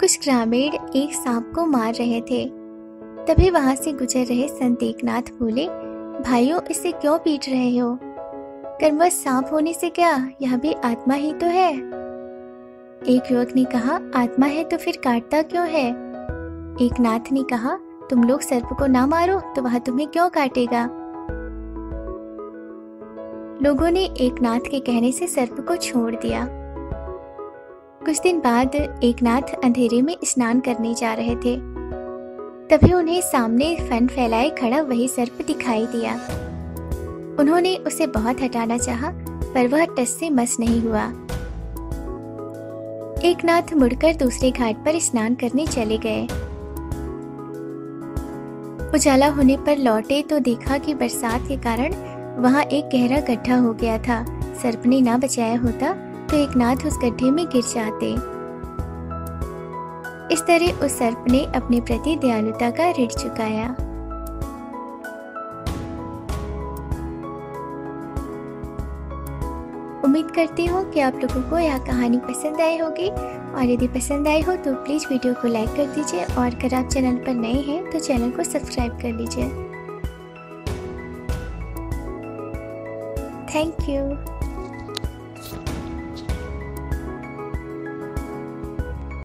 कुछ ग्रामीण एक सांप को मार रहे थे। तभी वहाँ से गुजर रहे संत एकनाथ बोले, भाइयों, इसे क्यों पीट रहे हो? कर्मवश सांप होने से क्या यह भी आत्मा ही तो है? एक युवक ने कहा, आत्मा है तो फिर काटता क्यों है? एक नाथ ने कहा, तुम लोग सर्प को ना मारो तो वह तुम्हें क्यों काटेगा? लोगों ने एक नाथ के कहने से सर्प को छोड़ दिया। कुछ दिन बाद एक नाथ अंधेरे में स्नान करने जा रहे थे। तभी उन्हें सामने फन फैलाए खड़ा वही सर्प दिखाई दिया। उन्होंने उसे बहुत हटाना चाहा, पर वह टस से मस नहीं हुआ। एक नाथ मुड़कर दूसरे घाट पर स्नान करने चले गए। उजाला होने पर लौटे तो देखा कि बरसात के कारण वहाँ एक गहरा गड्ढा हो गया था। सर्प ने ना बचाया होता तो एक नाथ उस गड्ढे में गिर जाते। इस तरह उस सर्प ने अपने प्रति दयालुता का ऋण चुकाया। उम्मीद करती हूँ कि आप लोगों को यह कहानी पसंद आई होगी, और यदि पसंद आई हो तो प्लीज़ वीडियो को लाइक कर दीजिए, और अगर आप चैनल पर नए हैं तो चैनल को सब्सक्राइब कर लीजिए। Thank you.